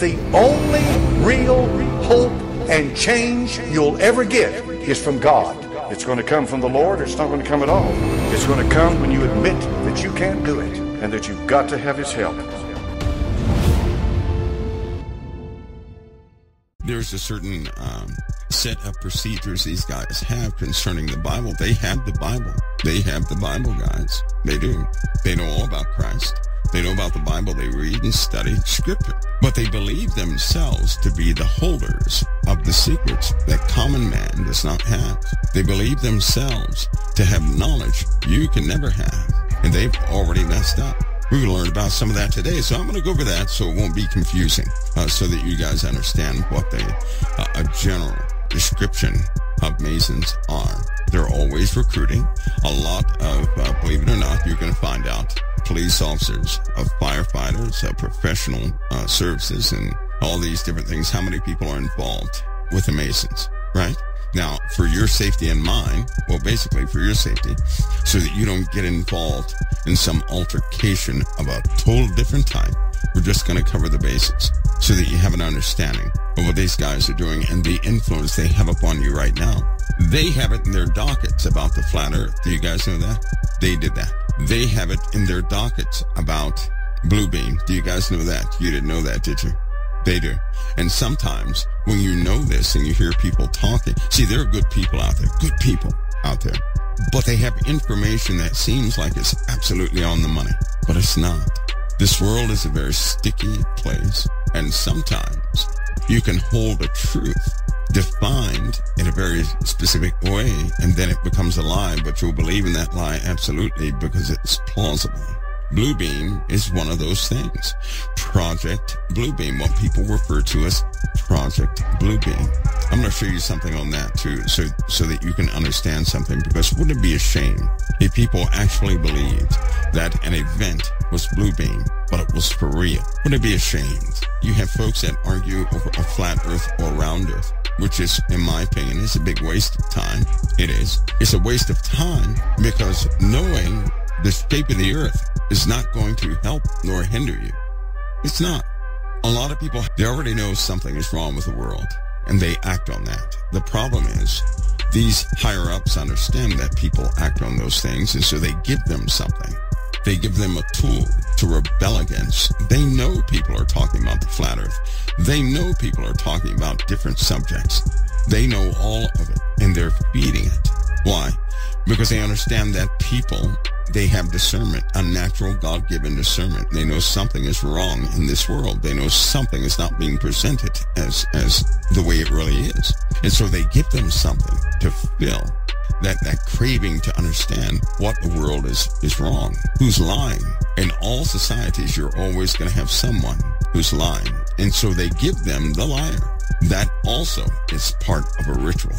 The only real hope and change you'll ever get is from God. It's going to come from the Lord, or it's not going to come at all. It's going to come when you admit that you can't do it and that you've got to have His help. There's a certain um, set of procedures these guys have concerning the Bible. They have the Bible. They have the Bible, guys. They do. They know all about Christ. They know about the Bible. They read and study Scripture. But they believe themselves to be the holders of the secrets that common man does not have. They believe themselves to have knowledge you can never have. And they've already messed up. We're going to learn about some of that today. So I'm going to go over that so it won't be confusing, uh, so that you guys understand what they, uh, a general description of Masons are. They're always recruiting. A lot of, uh, believe it or not, you're going to find out police officers, of firefighters, of professional uh, services, and all these different things. How many people are involved with the Masons, right? Now, for your safety and mine, well, basically for your safety, so that you don't get involved in some altercation of a total different type, we're just going to cover the basics so that you have an understanding of what these guys are doing and the influence they have upon you right now. They have it in their dockets about the flat earth. Do you guys know that? They did that. They have it in their dockets about Bluebeam. Do you guys know that? You didn't know that, did you? They do. And sometimes when you know this and you hear people talking, see, there are good people out there, good people out there, but they have information that seems like it's absolutely on the money, but it's not. This world is a very sticky place, and sometimes you can hold a truth defined in a very specific way, and then it becomes a lie, but you'll believe in that lie absolutely because it's plausible. Bluebeam is one of those things. Project Bluebeam, what people refer to as Project Bluebeam. I'm going to show you something on that too, so so that you can understand something. Because wouldn't it be a shame if people actually believed that an event was Bluebeam, but it was for real? Wouldn't it be a shame? You have folks that argue over a flat Earth or round Earth which is, in my opinion, is a big waste of time. It is. It's a waste of time because knowing the shape of the earth is not going to help nor hinder you. It's not. A lot of people, they already know something is wrong with the world and they act on that. The problem is these higher ups understand that people act on those things and so they give them something. They give them a tool to rebel against. They know people are talking about the flat earth. They know people are talking about different subjects. They know all of it and they're feeding it. Why? Because they understand that people they have discernment, a natural God-given discernment. They know something is wrong in this world. They know something is not being presented as, as the way it really is. And so they give them something to fill that, that craving to understand what the world is, is wrong, who's lying. In all societies, you're always going to have someone who's lying. And so they give them the liar. That also is part of a ritual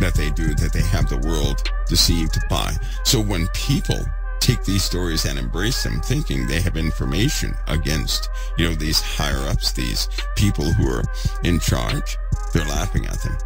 that they do that they have the world deceived by. So when people take these stories and embrace them thinking they have information against, you know, these higher ups, these people who are in charge. They're laughing at them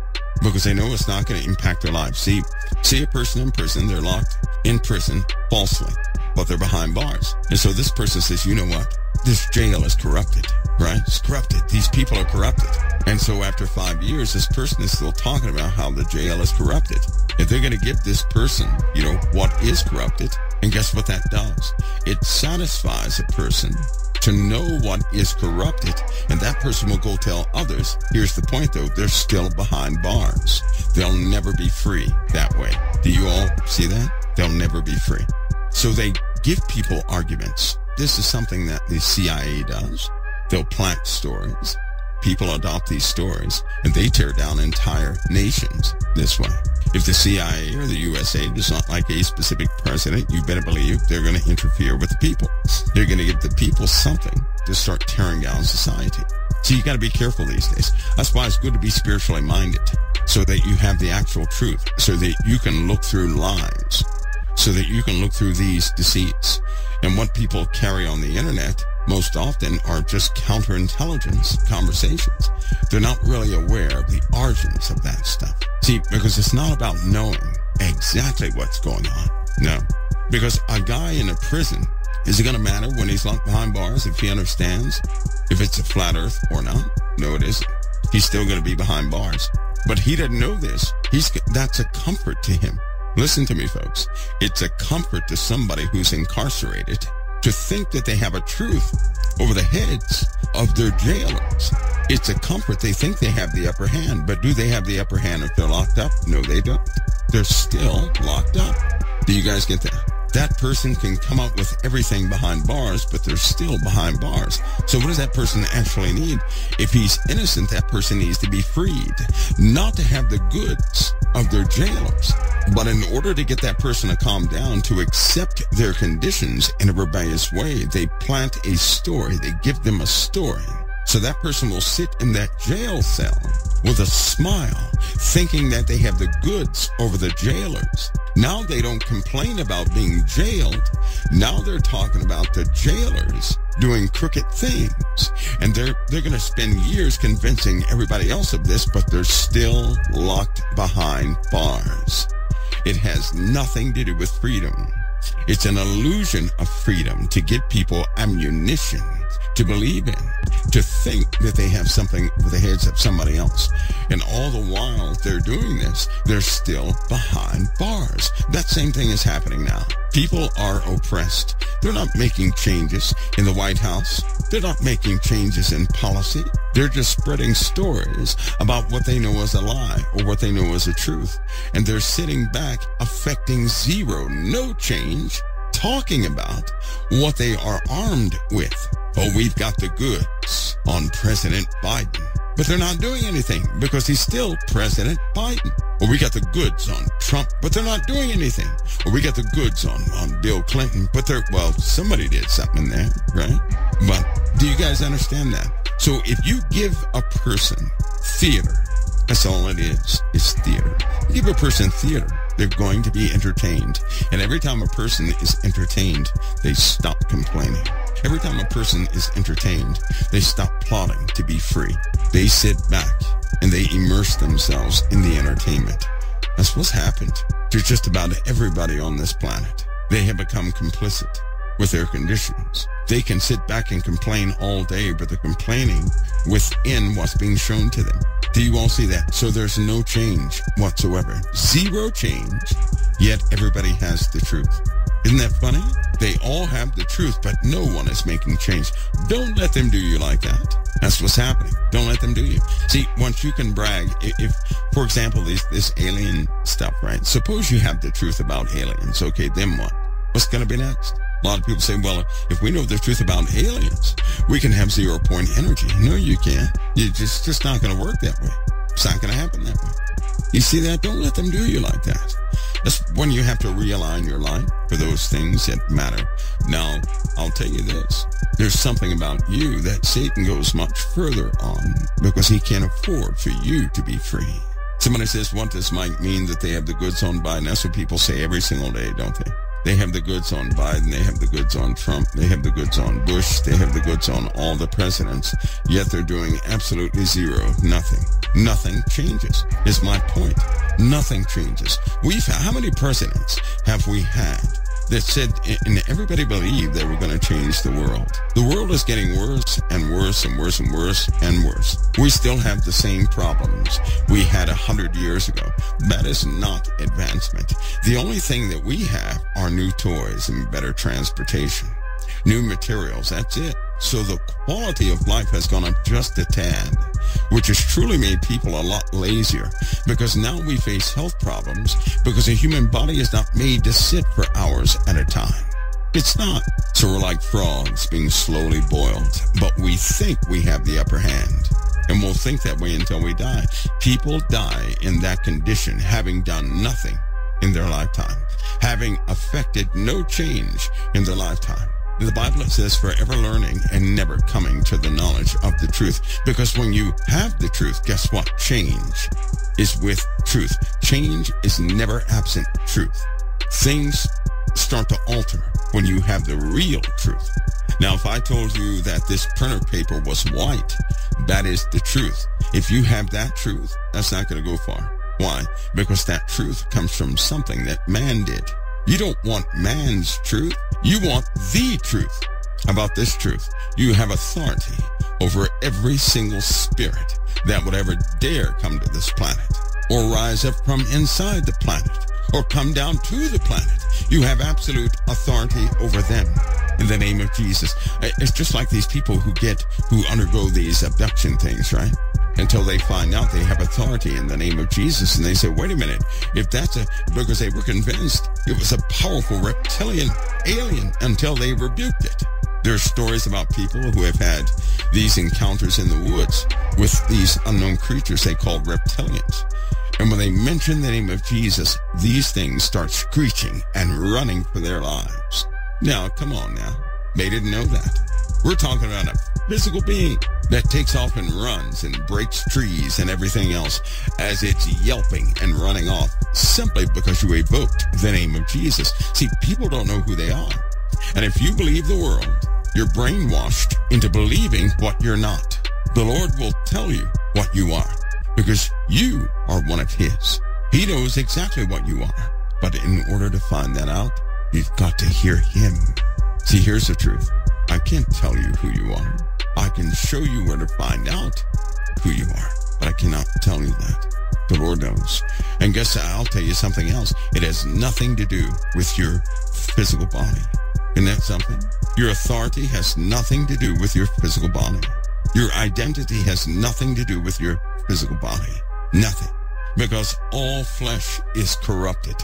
because they know it's not going to impact their lives. See, see a person in prison, they're locked in prison falsely, but they're behind bars. And so this person says, you know what? This jail is corrupted, right? It's corrupted. These people are corrupted. And so after five years, this person is still talking about how the jail is corrupted. If they're going to give this person, you know, what is corrupted, and guess what that does? It satisfies a person to know what is corrupted, and that person will go tell others. Here's the point though, they're still behind bars. They'll never be free that way. Do you all see that? They'll never be free. So they give people arguments. This is something that the CIA does. They'll plant stories. People adopt these stories and they tear down entire nations this way. If the CIA or the USA does not like a specific president, you better believe they're going to interfere with the people. They're going to give the people something to start tearing down society. So you got to be careful these days. That's why it's good to be spiritually minded so that you have the actual truth, so that you can look through lies, so that you can look through these deceits. And what people carry on the internet most often are just counterintelligence conversations. They're not really aware of the origins of that stuff. See, because it's not about knowing exactly what's going on. No. Because a guy in a prison, is it going to matter when he's locked behind bars if he understands if it's a flat earth or not? No, it isn't. He's still going to be behind bars. But he doesn't know this. He's That's a comfort to him. Listen to me, folks. It's a comfort to somebody who's incarcerated to think that they have a truth over the heads of their jailers. It's a comfort. They think they have the upper hand, but do they have the upper hand if they're locked up? No, they don't. They're still locked up. Do you guys get that? That person can come up with everything behind bars, but they're still behind bars. So what does that person actually need? If he's innocent, that person needs to be freed, not to have the goods of their jailers. But in order to get that person to calm down, to accept their conditions in a rebellious way, they plant a story. They give them a story. So that person will sit in that jail cell with a smile, thinking that they have the goods over the jailers. Now they don't complain about being jailed. Now they're talking about the jailers doing crooked things. And they're, they're going to spend years convincing everybody else of this, but they're still locked behind bars. It has nothing to do with freedom. It's an illusion of freedom to give people ammunition to believe in, to think that they have something with the heads of somebody else. And all the while they're doing this, they're still behind bars. That same thing is happening now. People are oppressed. They're not making changes in the White House. They're not making changes in policy. They're just spreading stories about what they know as a lie or what they know as a truth. And they're sitting back affecting zero, no change, talking about what they are armed with. Oh, we've got the goods on President Biden. But they're not doing anything because he's still President Biden. Or we got the goods on Trump, but they're not doing anything. Or we got the goods on, on Bill Clinton, but they're, well, somebody did something there, right? But do you guys understand that? So if you give a person theater, that's all it is. It's theater. You give a person theater, they're going to be entertained. And every time a person is entertained, they stop complaining. Every time a person is entertained, they stop plotting to be free. They sit back and they immerse themselves in the entertainment. That's what's happened to just about everybody on this planet. They have become complicit with their conditions. They can sit back and complain all day, but they're complaining within what's being shown to them. You all see that? So there's no change whatsoever. Zero change, yet everybody has the truth. Isn't that funny? They all have the truth, but no one is making change. Don't let them do you like that. That's what's happening. Don't let them do you. See, once you can brag, if, for example, this, this alien stuff, right? Suppose you have the truth about aliens. Okay, then what? What's going to be next? A lot of people say, well, if we know the truth about aliens, we can have zero point energy. No, you can't. You just, just not going to work that way. It's not going to happen that way. You see that? Don't let them do you like that. That's when you have to realign your life for those things that matter. Now, I'll tell you this. There's something about you that Satan goes much further on because he can't afford for you to be free. Somebody says, what does Mike mean that they have the goods on Biden? That's what people say every single day, don't they? They have the goods on Biden. They have the goods on Trump. They have the goods on Bush. They have the goods on all the presidents. Yet they're doing absolutely zero. Nothing. Nothing changes is my point. Nothing changes. We've, how many presidents have we had that said, and everybody believed they were going to change the world. The world is getting worse and worse and worse and worse and worse. We still have the same problems we had a hundred years ago. That is not advancement. The only thing that we have are new toys and better transportation, new materials. That's it. So the quality of life has gone up just a tad, which has truly made people a lot lazier because now we face health problems because the human body is not made to sit for hours at a time. It's not. So we're like frogs being slowly boiled, but we think we have the upper hand. And we'll think that way until we die. People die in that condition having done nothing in their lifetime, having affected no change in their lifetime. The Bible says forever learning and never coming to the knowledge of the truth. Because when you have the truth, guess what? Change is with truth. Change is never absent truth. Things start to alter when you have the real truth. Now, if I told you that this printer paper was white, that is the truth. If you have that truth, that's not going to go far. Why? Because that truth comes from something that man did. You don't want man's truth. You want the truth. about this truth. You have authority over every single spirit that would ever dare come to this planet or rise up from inside the planet or come down to the planet. You have absolute authority over them in the name of Jesus. It's just like these people who get, who undergo these abduction things, right? Until they find out they have authority in the name of Jesus. And they say, wait a minute, if that's a, because they were convinced it was a powerful reptilian alien until they rebuked it. There are stories about people who have had these encounters in the woods with these unknown creatures they call reptilians. And when they mention the name of Jesus, these things start screeching and running for their lives. Now, come on now. They didn't know that. We're talking about a physical being that takes off and runs and breaks trees and everything else as it's yelping and running off simply because you evoked the name of Jesus. See, people don't know who they are. And if you believe the world, you're brainwashed into believing what you're not. The Lord will tell you what you are because you are one of his. He knows exactly what you are. But in order to find that out, you've got to hear him. See, here's the truth. I can't tell you who you are. I can show you where to find out who you are, but I cannot tell you that. The Lord knows. And guess I'll tell you something else. It has nothing to do with your physical body. Isn't that something? Your authority has nothing to do with your physical body. Your identity has nothing to do with your physical body. Nothing. Because all flesh is corrupted.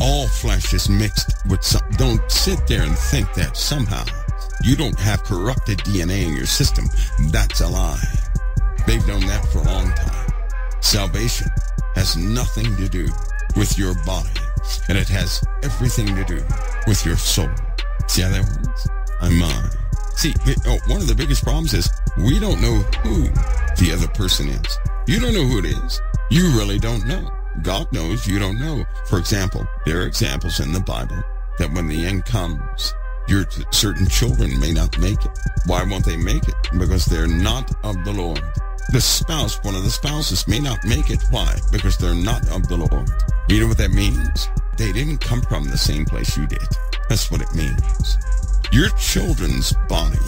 All flesh is mixed with some. Don't sit there and think that somehow you don't have corrupted DNA in your system. That's a lie. They've known that for a long time. Salvation has nothing to do with your body, and it has everything to do with your soul. See how that works? I'm mine. See, oh, one of the biggest problems is we don't know who the other person is. You don't know who it is. You really don't know. God knows you don't know. For example, there are examples in the Bible that when the end comes, your certain children may not make it. Why won't they make it? Because they're not of the Lord. The spouse, one of the spouses may not make it. Why? Because they're not of the Lord. You know what that means? They didn't come from the same place you did. That's what it means. Your children's body,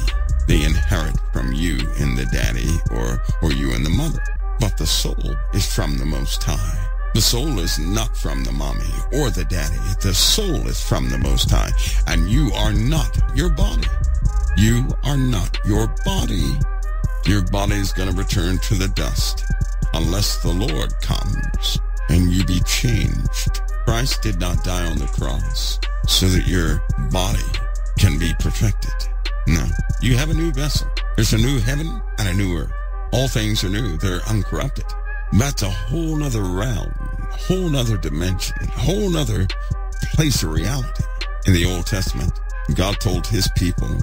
they inherit from you and the daddy or, or you and the mother. But the soul is from the Most High. The soul is not from the mommy or the daddy. The soul is from the Most High. And you are not your body. You are not your body. Your body is going to return to the dust unless the Lord comes and you be changed. Christ did not die on the cross so that your body can be perfected. No, you have a new vessel. There's a new heaven and a new earth. All things are new. They're uncorrupted. That's a whole nother realm, whole nother dimension, whole nother place of reality. In the Old Testament, God told his people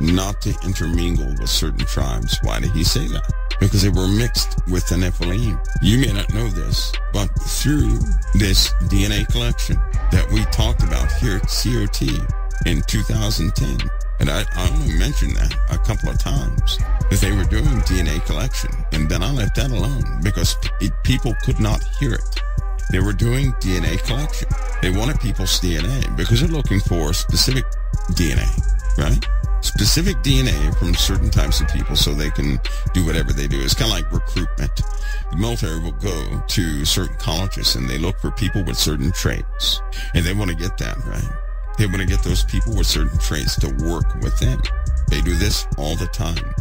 not to intermingle with certain tribes. Why did he say that? Because they were mixed with the Nephilim. You may not know this, but through this DNA collection that we talked about here at COT in 2010, and I, I only mentioned that a couple of times, that they were doing DNA collection, and then I left that alone because it, people could not hear it. They were doing DNA collection. They wanted people's DNA because they're looking for specific DNA, right? Specific DNA from certain types of people so they can do whatever they do. It's kind of like recruitment. The military will go to certain colleges and they look for people with certain traits. And they want to get that, right? They want to get those people with certain traits to work with them. They do this all the time.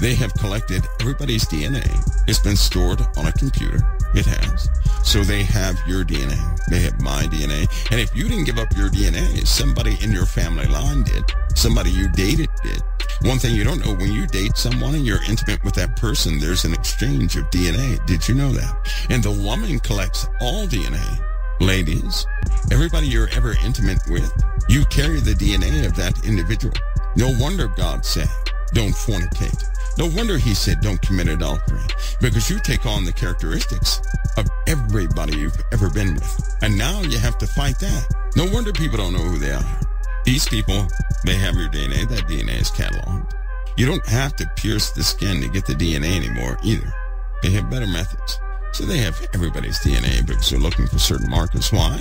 They have collected everybody's DNA. It's been stored on a computer. It has. So they have your DNA. They have my DNA. And if you didn't give up your DNA, somebody in your family line did. Somebody you dated did. One thing you don't know, when you date someone and you're intimate with that person, there's an exchange of DNA. Did you know that? And the woman collects all DNA. Ladies, everybody you're ever intimate with, you carry the DNA of that individual. No wonder God said, don't fornicate. No wonder he said, don't commit adultery. Because you take on the characteristics of everybody you've ever been with. And now you have to fight that. No wonder people don't know who they are. These people, they have your DNA. That DNA is cataloged. You don't have to pierce the skin to get the DNA anymore either. They have better methods. So they have everybody's DNA because they're looking for certain markers. Why?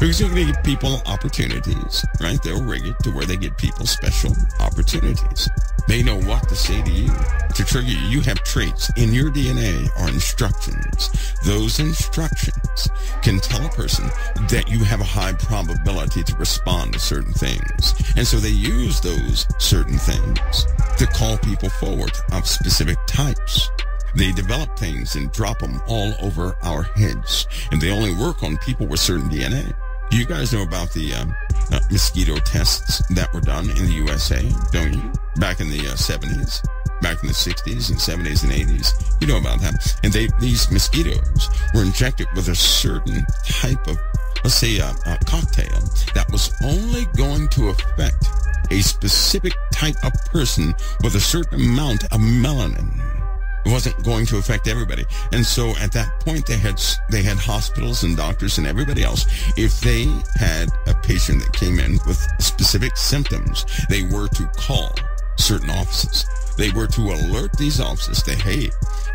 Because you're going to give people opportunities, right? They'll rig it to where they give people special opportunities. They know what to say to you to trigger you. You have traits in your DNA or instructions. Those instructions can tell a person that you have a high probability to respond to certain things. And so they use those certain things to call people forward of specific types. They develop things and drop them all over our heads. And they only work on people with certain DNA. You guys know about the um, uh, mosquito tests that were done in the USA, don't you? Back in the uh, 70s, back in the 60s and 70s and 80s. You know about that. And they these mosquitoes were injected with a certain type of, let's say, a, a cocktail that was only going to affect a specific type of person with a certain amount of melanin. It wasn't going to affect everybody. And so at that point, they had, they had hospitals and doctors and everybody else. If they had a patient that came in with specific symptoms, they were to call certain offices. They were to alert these offices that, hey,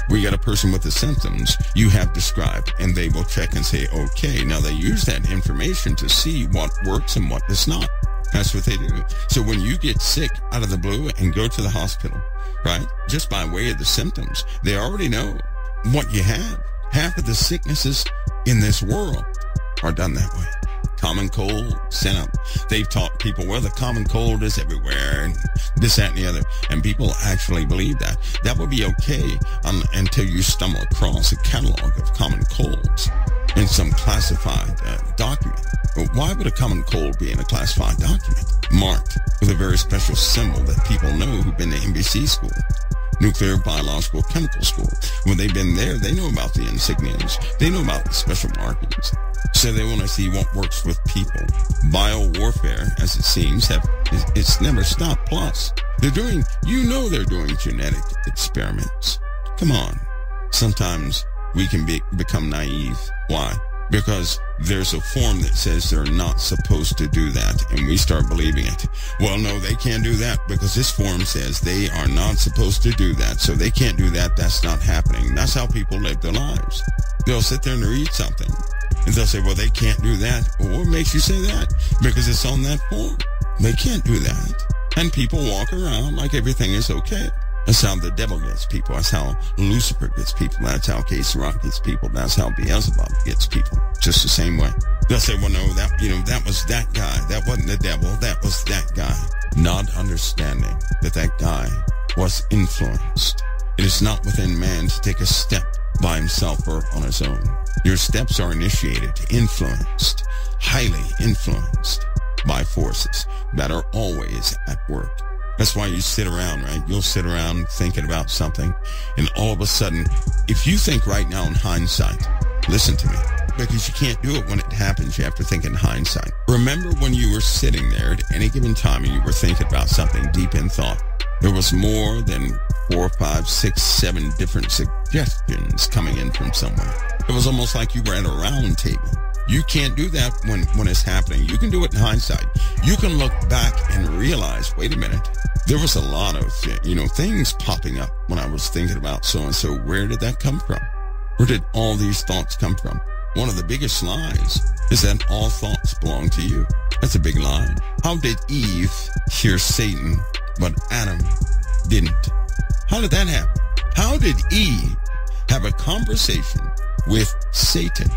we got a person with the symptoms you have described, and they will check and say, okay. Now they use that information to see what works and what does not. That's what they do. So when you get sick out of the blue and go to the hospital, right? Just by way of the symptoms, they already know what you have. Half of the sicknesses in this world are done that way. Common cold, sent up. They've taught people, well, the common cold is everywhere and this, that, and the other. And people actually believe that. That would be okay um, until you stumble across a catalog of common colds in some classified uh, document. Why would a common cold be in a classified document marked with a very special symbol that people know who've been to NBC school? Nuclear, biological, chemical school. When they've been there, they know about the insignias. They know about the special markings. So they want to see what works with people. Bio warfare, as it seems, have it's never stopped. Plus, they're doing, you know they're doing genetic experiments. Come on. Sometimes we can be, become naive. Why? Because there's a form that says they're not supposed to do that, and we start believing it. Well, no, they can't do that because this form says they are not supposed to do that, so they can't do that. That's not happening. That's how people live their lives. They'll sit there and read something, and they'll say, well, they can't do that. Well, what makes you say that? Because it's on that form. They can't do that. And people walk around like everything is okay. That's how the devil gets people. That's how Lucifer gets people. That's how Case Rock gets people. That's how Beelzebub gets people. Just the same way. They'll say, well, no, that, you know, that was that guy. That wasn't the devil. That was that guy. Not understanding that that guy was influenced. It is not within man to take a step by himself or on his own. Your steps are initiated, influenced, highly influenced by forces that are always at work. That's why you sit around, right? You'll sit around thinking about something, and all of a sudden, if you think right now in hindsight, listen to me, because you can't do it when it happens. You have to think in hindsight. Remember when you were sitting there at any given time and you were thinking about something deep in thought. There was more than four, five, six, seven different suggestions coming in from somewhere. It was almost like you were at a round table you can't do that when, when it's happening. You can do it in hindsight. You can look back and realize, wait a minute, there was a lot of, you know, things popping up when I was thinking about so-and-so. Where did that come from? Where did all these thoughts come from? One of the biggest lies is that all thoughts belong to you. That's a big lie. How did Eve hear Satan, but Adam didn't? How did that happen? How did Eve have a conversation with Satan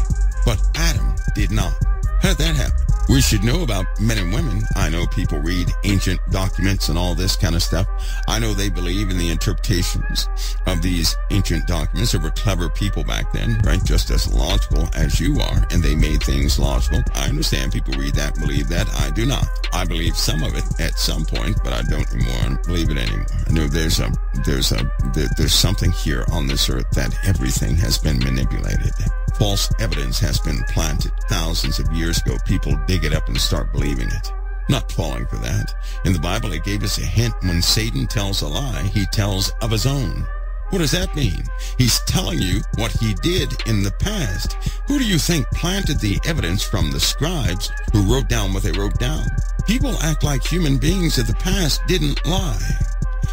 but Adam did not. How did that happen? We should know about men and women. I know people read ancient documents and all this kind of stuff. I know they believe in the interpretations of these ancient documents. There were clever people back then, right? Just as logical as you are, and they made things logical. I understand people read that and believe that. I do not. I believe some of it at some point, but I don't anymore. I don't believe it anymore. I know there's a there's a there, there's something here on this earth that everything has been manipulated. False evidence has been planted thousands of years ago. People dig it up and start believing it. Not falling for that. In the Bible, it gave us a hint when Satan tells a lie, he tells of his own. What does that mean? He's telling you what he did in the past. Who do you think planted the evidence from the scribes who wrote down what they wrote down? People act like human beings of the past didn't lie,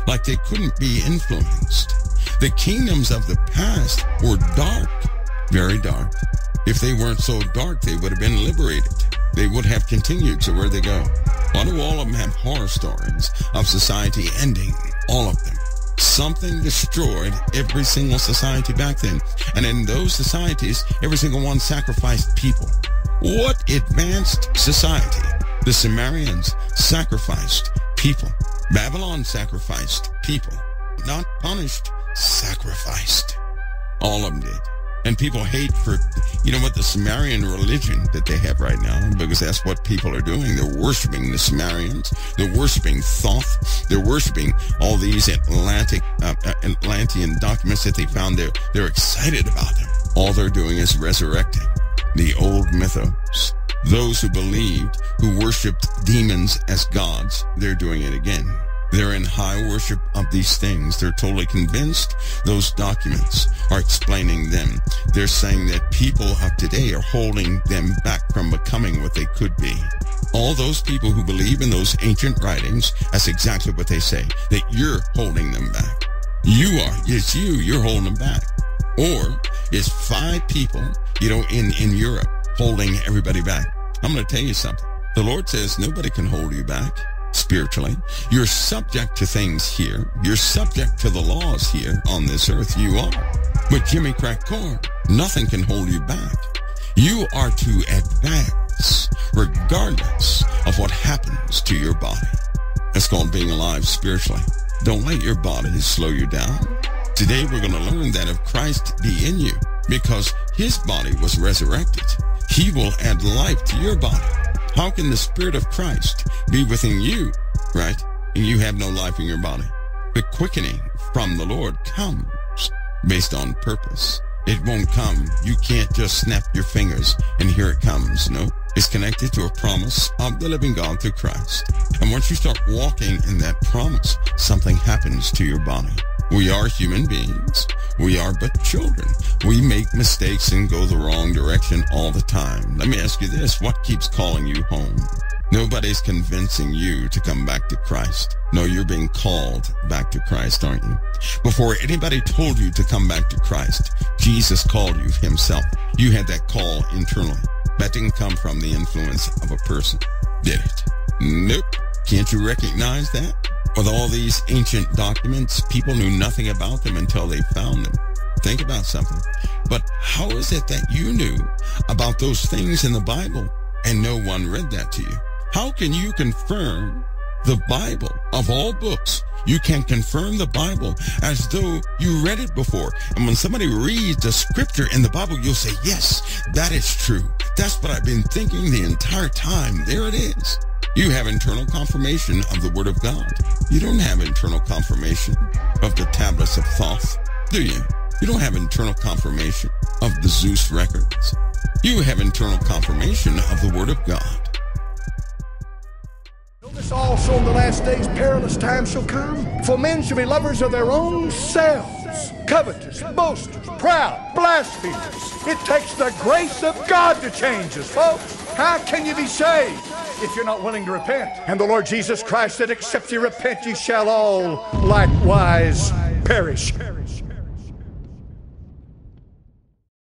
like they couldn't be influenced. The kingdoms of the past were dark Very dark. If they weren't so dark, they would have been liberated. They would have continued to where they go. Why do all of them have horror stories of society ending? All of them. Something destroyed every single society back then. And in those societies, every single one sacrificed people. What advanced society? The Sumerians sacrificed people. Babylon sacrificed people. Not punished, sacrificed. All of them did. And people hate for, you know what, the Sumerian religion that they have right now, because that's what people are doing. They're worshiping the Sumerians. They're worshiping Thoth. They're worshiping all these Atlantic, uh, uh, Atlantean documents that they found. They're, they're excited about them. All they're doing is resurrecting the old mythos. Those who believed, who worshiped demons as gods, they're doing it again. They're in high worship of these things. They're totally convinced those documents are explaining them. They're saying that people of today are holding them back from becoming what they could be. All those people who believe in those ancient writings, that's exactly what they say, that you're holding them back. You are. It's you. You're holding them back. Or it's five people, you know, in, in Europe holding everybody back. I'm going to tell you something. The Lord says nobody can hold you back spiritually. You're subject to things here. You're subject to the laws here on this earth. You are. But Jimmy crack corn, nothing can hold you back. You are to advance regardless of what happens to your body. That's called being alive spiritually. Don't let your body slow you down. Today we're going to learn that if Christ be in you, because his body was resurrected, he will add life to your body. How can the Spirit of Christ be within you, right? And you have no life in your body. The quickening from the Lord comes based on purpose. It won't come. You can't just snap your fingers and here it comes. No, it's connected to a promise of the living God through Christ. And once you start walking in that promise, something happens to your body. We are human beings. We are but children. We make mistakes and go the wrong direction all the time. Let me ask you this. What keeps calling you home? Nobody's convincing you to come back to Christ. No, you're being called back to Christ, aren't you? Before anybody told you to come back to Christ, Jesus called you himself. You had that call internally. That didn't come from the influence of a person, did it? Nope. Can't you recognize that? With all these ancient documents, people knew nothing about them until they found them. Think about something. But how is it that you knew about those things in the Bible and no one read that to you? How can you confirm the Bible of all books? You can confirm the Bible as though you read it before. And when somebody reads the scripture in the Bible, you'll say, yes, that is true. That's what I've been thinking the entire time. There it is. You have internal confirmation of the Word of God. You don't have internal confirmation of the tablets of Thoth, do you? You don't have internal confirmation of the Zeus records. You have internal confirmation of the Word of God. Notice also in the last days perilous times shall come. For men shall be lovers of their own selves, covetous, boasters, proud, blasphemers. It takes the grace of God to change us, folks. How can you be saved? if you're not willing to repent. And the Lord Jesus Christ said, Except ye repent, ye shall all likewise perish.